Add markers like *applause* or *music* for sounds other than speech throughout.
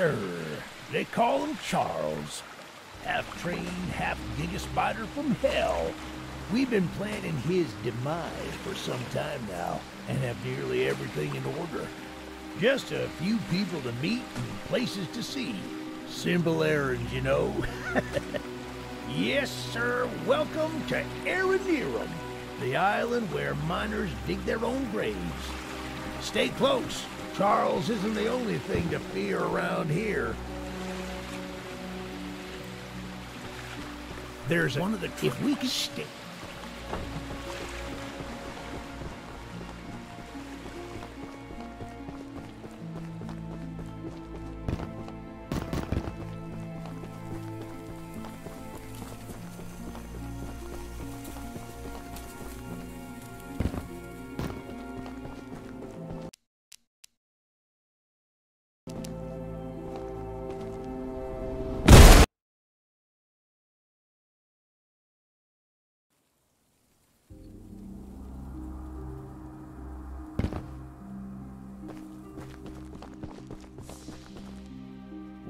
Sir. They call him Charles. Half trained, half giga spider from hell. We've been planning his demise for some time now, and have nearly everything in order. Just a few people to meet and places to see. Simple errands, you know. *laughs* yes, sir. Welcome to Aranearum, the island where miners dig their own graves. Stay close. Charles isn't the only thing to fear around here. There's one of the... If we could stay...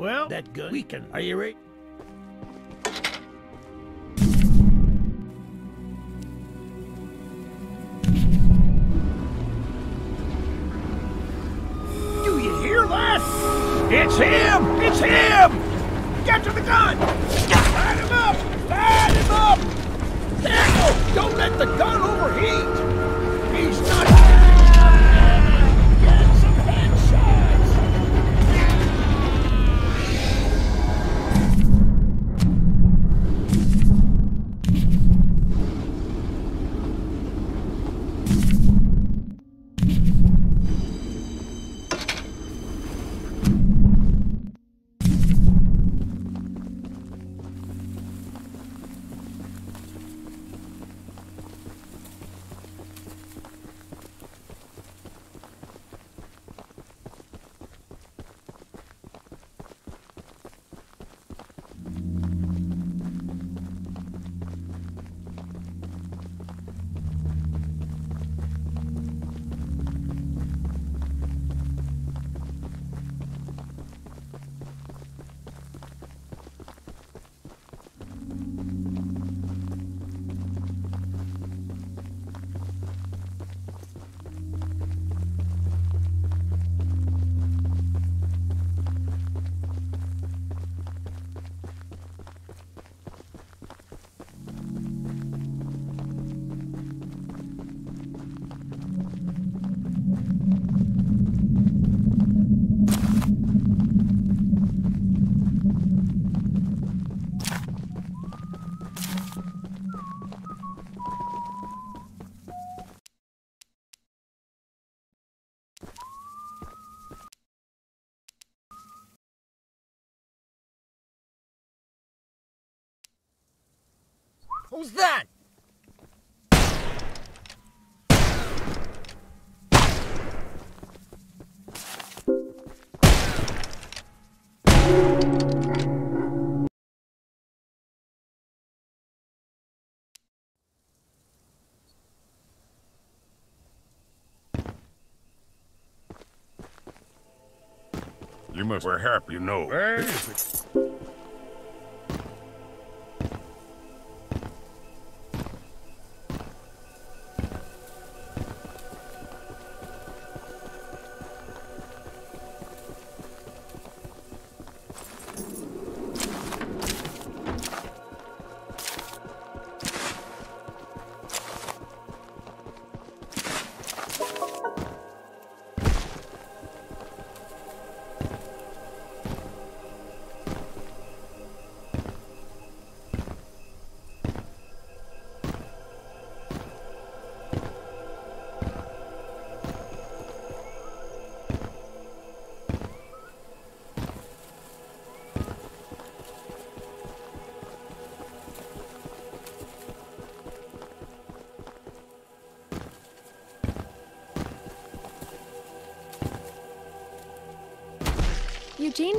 Well, that gun... We can... Are you ready? Who's that? You must wear happy, you know. Where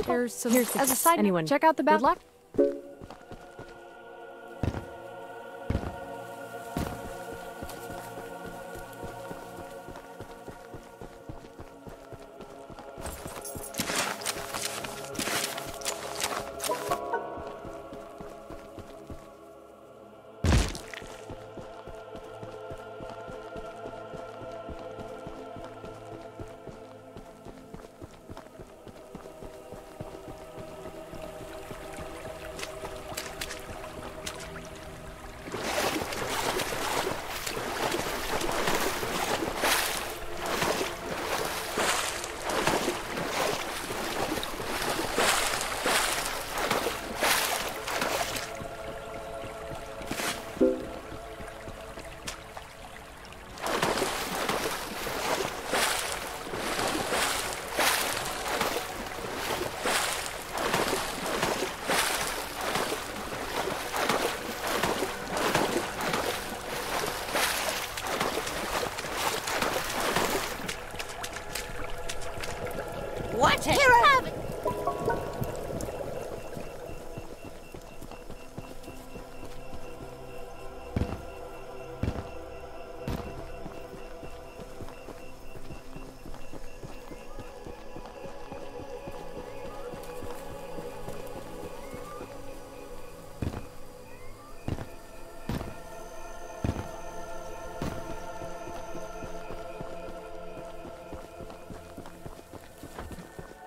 There's some here's as a side anyone. note, check out the back. Good luck.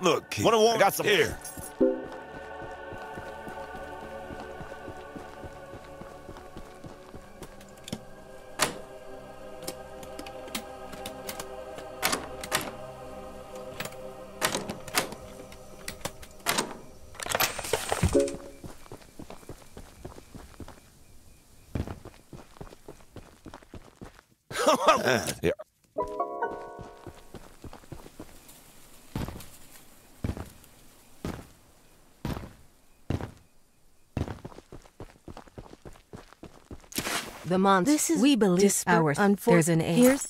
Look, kid, I got some Here. Monster. This is we believe unfor- There's an A. Here's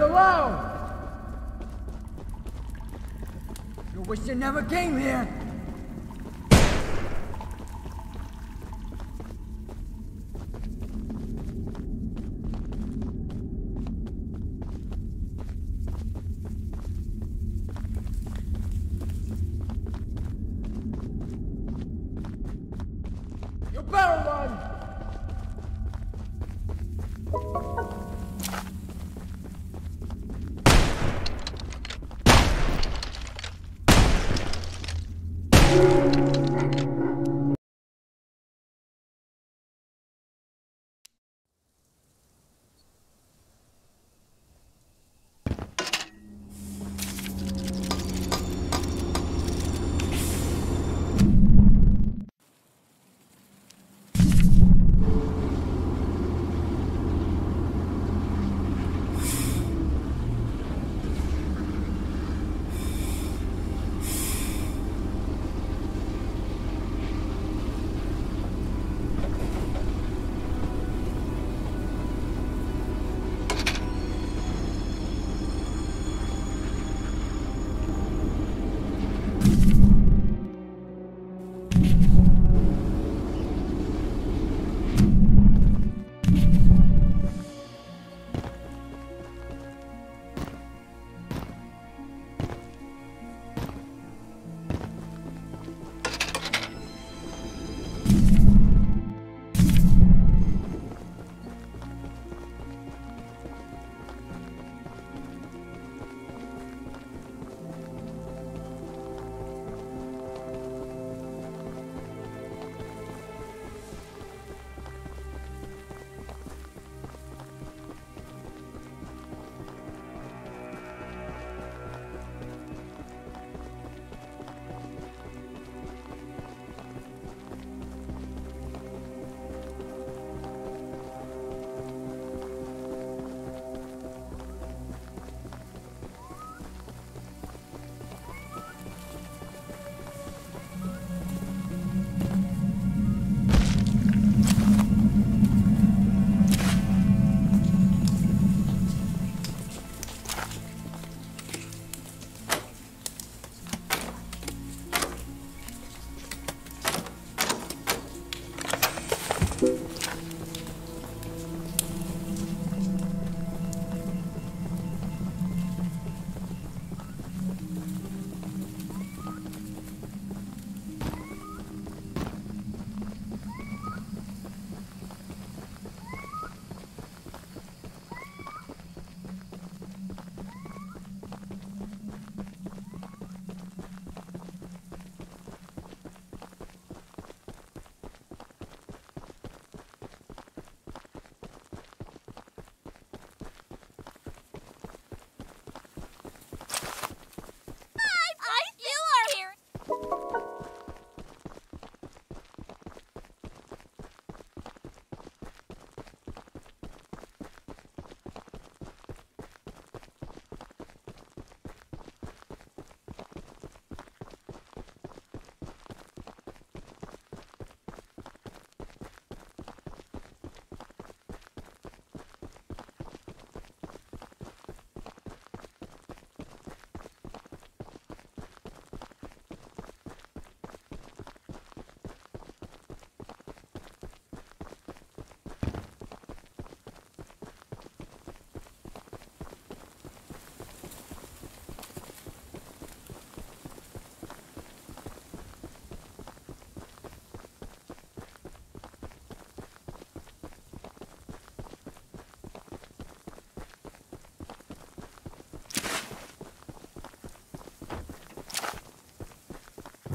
allowed! You wish you never came here.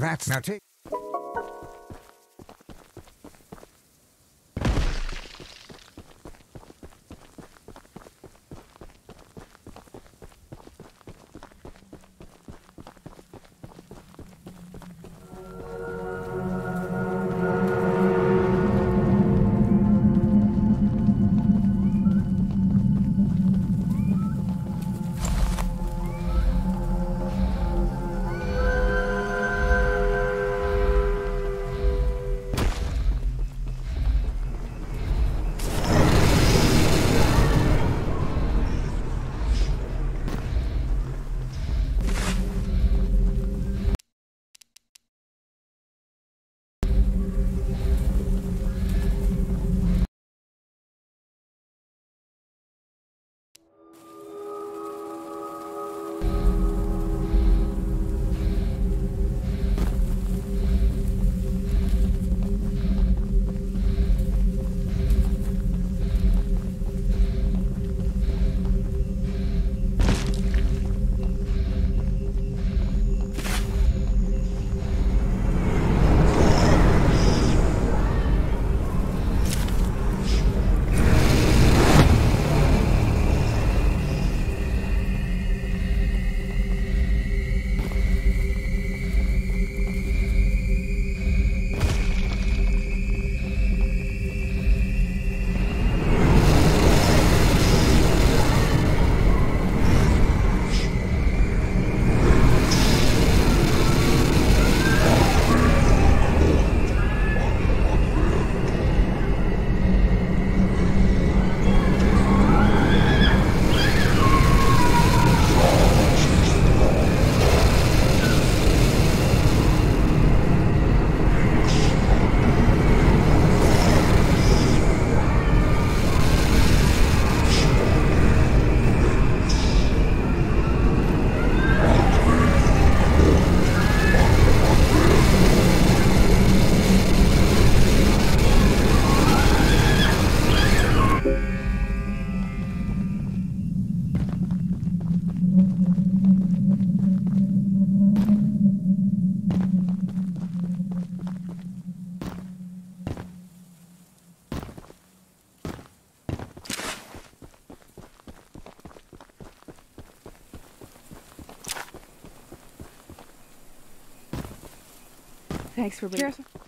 That's now take. Thanks for being here.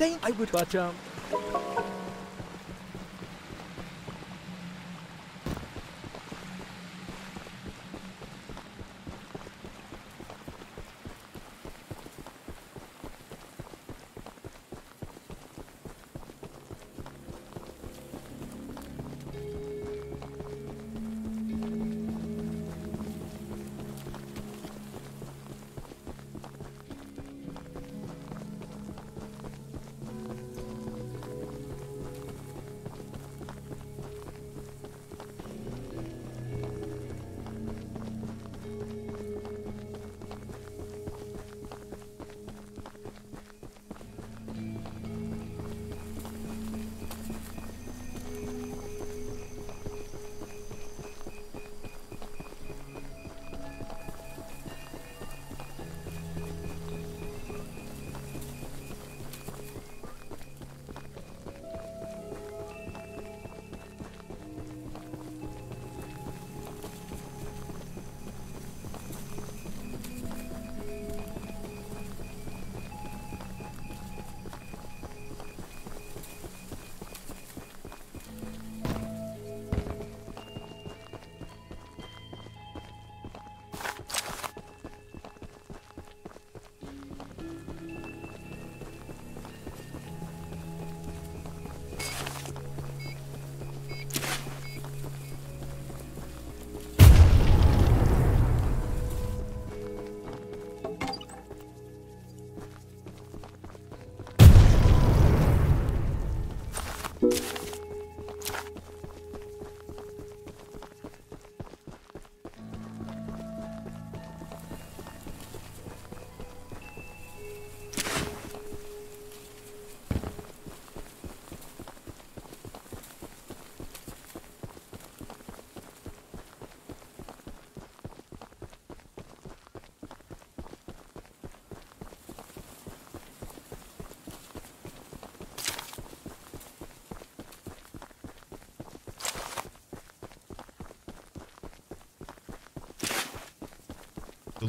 Think I would, but um.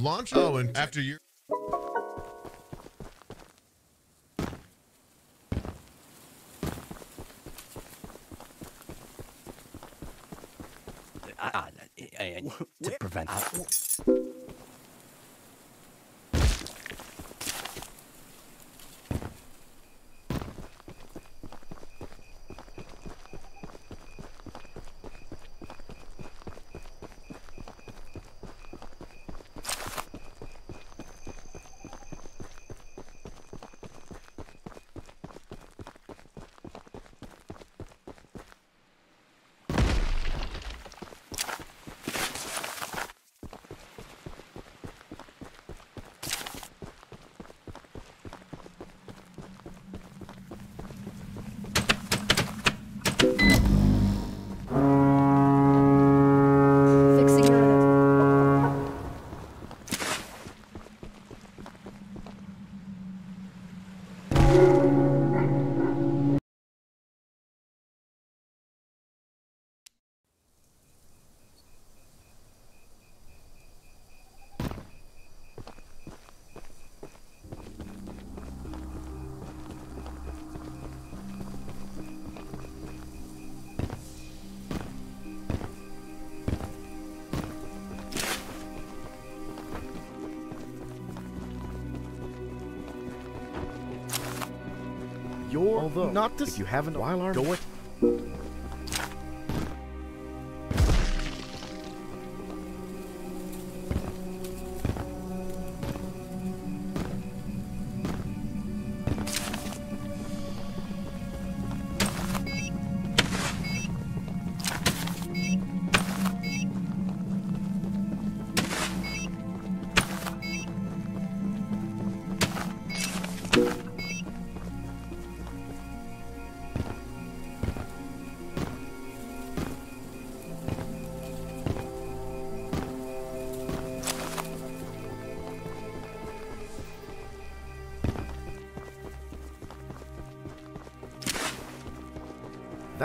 Launch. Oh, and after you. Uh, to prevent. Fixing You're Although, not this. If you haven't, while arm, go it.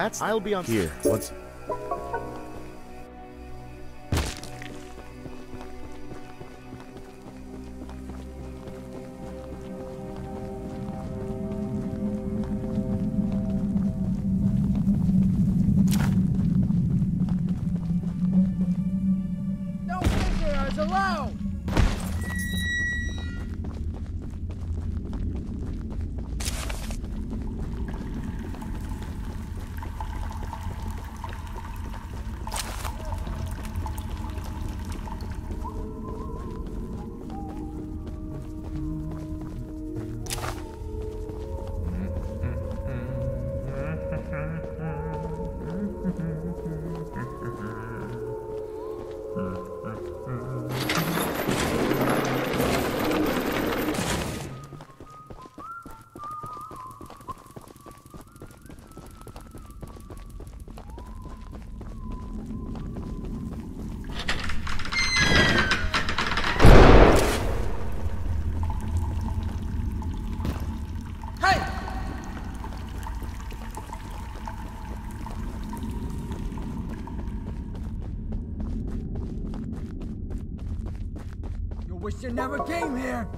That's. I'll be on here. What's. Wish you never came here!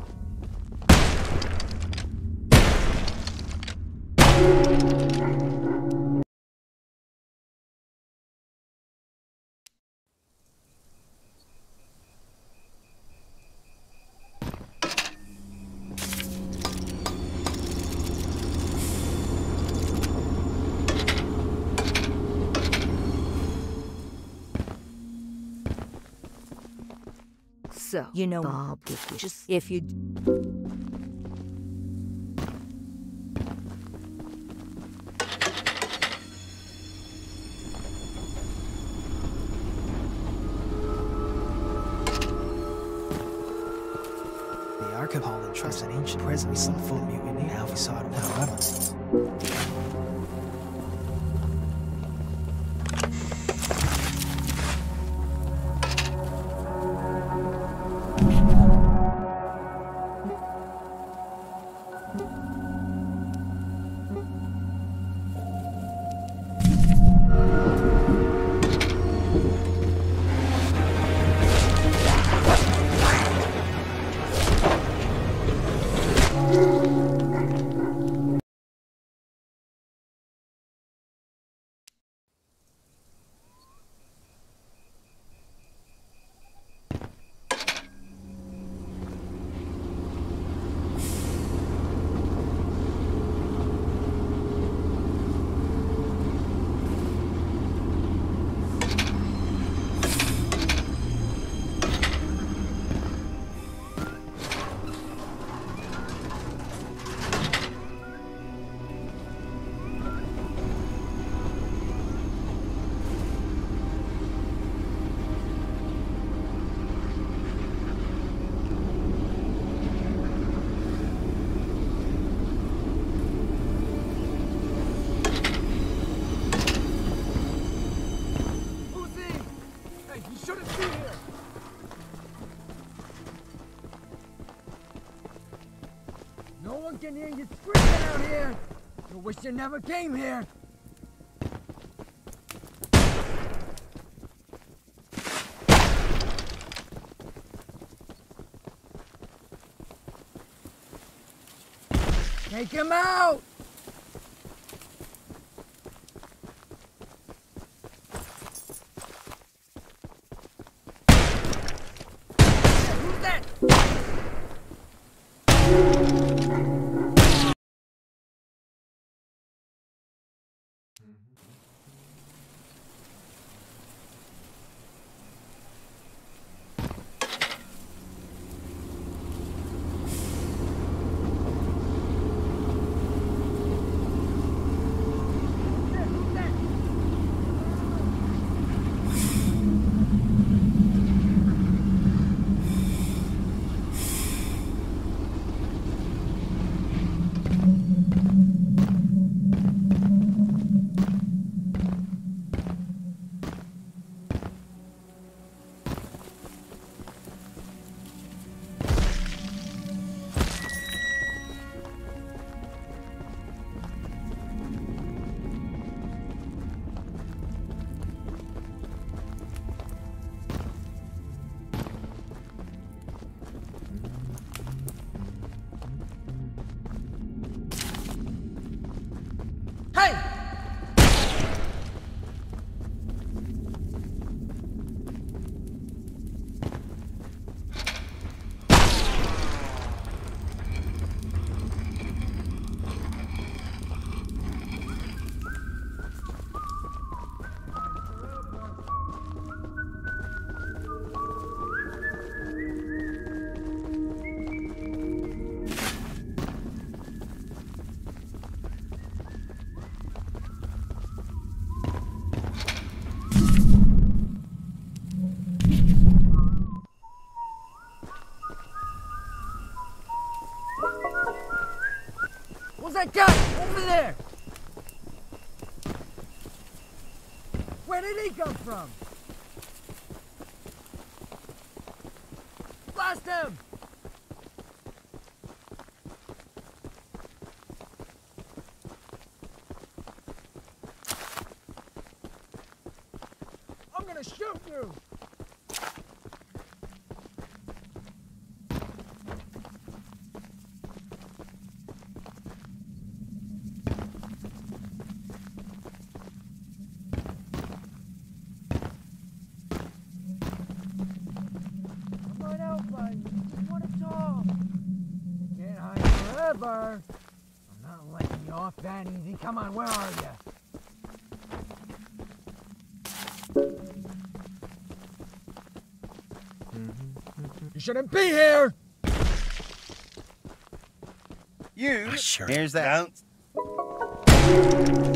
So, You know, Bob, if you just if you The Archipel entrusts an ancient prison with some full mutiny alpha sought without weapons. Can hear you screaming out here. You wish you never came here. Take him out! From? Blast him! I'm gonna shoot you! Come on out, buddy. Just want to talk. You can't hide forever. I'm not letting you off that easy. Come on, where are you? Mm-hmm. You shouldn't be here! You. sure. Here's that. No